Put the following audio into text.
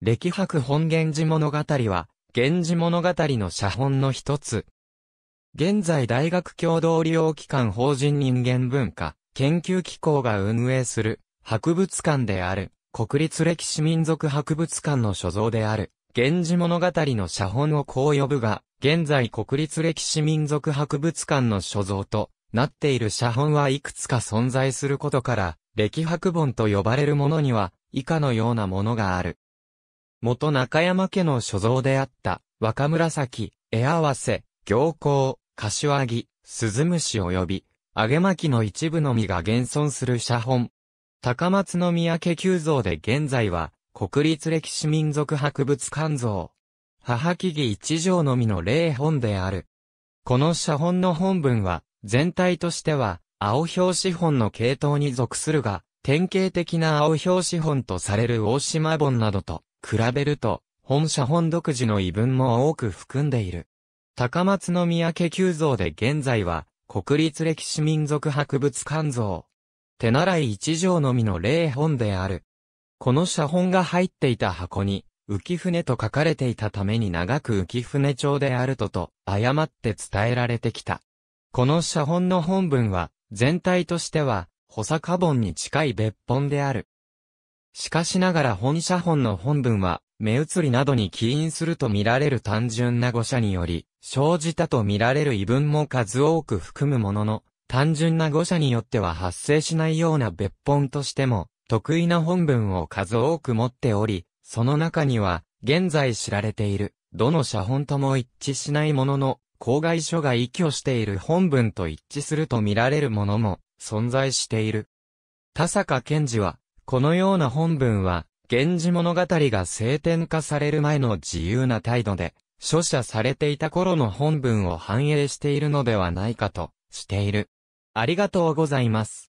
歴博本源氏物語は、源氏物語の写本の一つ。現在大学共同利用機関法人人間文化研究機構が運営する博物館である国立歴史民族博物館の所蔵である源氏物語の写本をこう呼ぶが、現在国立歴史民族博物館の所蔵となっている写本はいくつか存在することから、歴博本と呼ばれるものには以下のようなものがある。元中山家の所蔵であった、若紫、絵合わせ、行幸、柏木、鈴虫及び、揚げ巻きの一部のみが現存する写本。高松宮家急蔵で現在は、国立歴史民族博物館像。母木義一条のみの霊本である。この写本の本文は、全体としては、青表紙本の系統に属するが、典型的な青表紙本とされる大島本などと、比べると、本社本独自の異文も多く含んでいる。高松宮家急蔵で現在は、国立歴史民族博物館像。手習い一条のみの霊本である。この写本が入っていた箱に、浮船と書かれていたために長く浮船帳であるとと、誤って伝えられてきた。この写本の本文は、全体としては、補佐カ本に近い別本である。しかしながら本写本の本文は、目移りなどに起因すると見られる単純な誤射により、生じたと見られる異文も数多く含むものの、単純な誤射によっては発生しないような別本としても、得意な本文を数多く持っており、その中には、現在知られている、どの写本とも一致しないものの、公害書が依拠している本文と一致すると見られるものも、存在している。田坂健治は、このような本文は、源氏物語が聖典化される前の自由な態度で、書写されていた頃の本文を反映しているのではないかとしている。ありがとうございます。